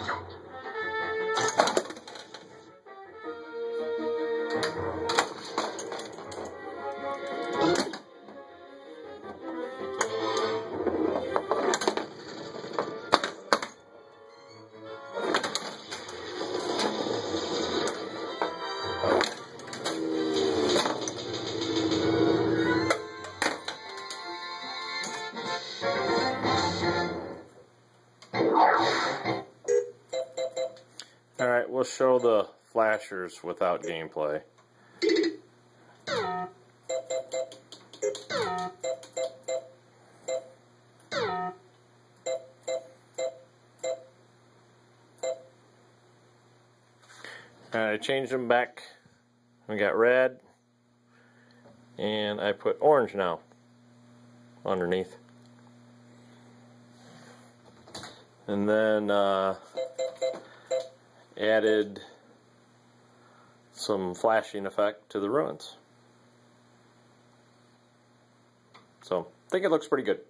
Thank you. We'll show the flashers without gameplay. I changed them back. We got red, and I put orange now underneath. And then uh, added some flashing effect to the ruins. So, I think it looks pretty good.